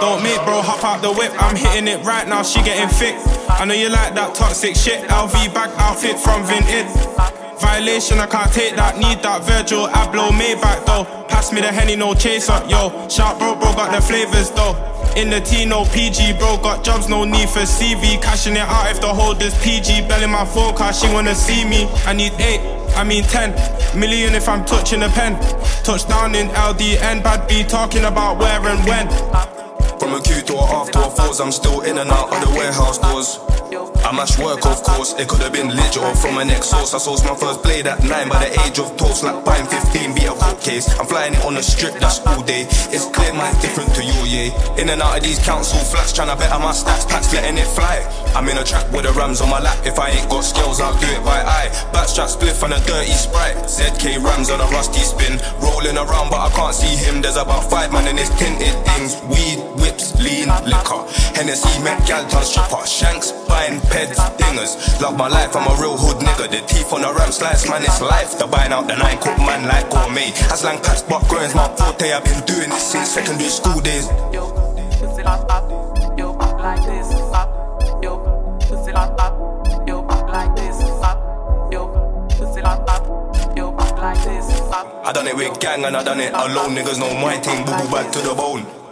Don't make bro hop out the whip. I'm hitting it right now, she getting thick. I know you like that toxic shit. LV bag outfit from Vinted. Violation, I can't take that. Need that Virgil Abloh Maybach though. Pass me the Henny, no chaser. Yo, sharp bro, bro got the flavors though. In the T, no PG, bro. Got jobs, no need for CV. Cashing it out if the holder's PG. Belling my forecast, she wanna see me. I need eight, I mean ten million if I'm touching a pen. Touchdown in LDN, bad B talking about where and when. A half fours, I'm still in and out of the warehouse doors. I mash work, of course. It could have been lit or from an ex source. I sourced my first blade at 9 by the age of toast, like buying 15 beat a court case. I'm flying it on the strip, that's all day. It's clear mine's different to you, yeah. In and out of these council flats, trying to better my stats, packs letting it fly. I'm in a trap with the rams on my lap. If I ain't got skills, I'll do it by eye. Backstrap spliff and a dirty sprite. ZK rams on a rusty spin. Rolling around, but I can't see him. There's about five man in his tinted things. Weed, whips, liquor. Hennessy, Met, Galton, stripper. Shanks, buying peds, dingers. Love my life, I'm a real hood nigga. The teeth on the ram slice, man, it's life. The buying out the nine cook man like gourmet. As lang past buck growing's my forte. I've been doing this since secondary school days. Like this, like this, like this. I done it with gang and I done it alone. Niggas know my team, boo boo back to the bone.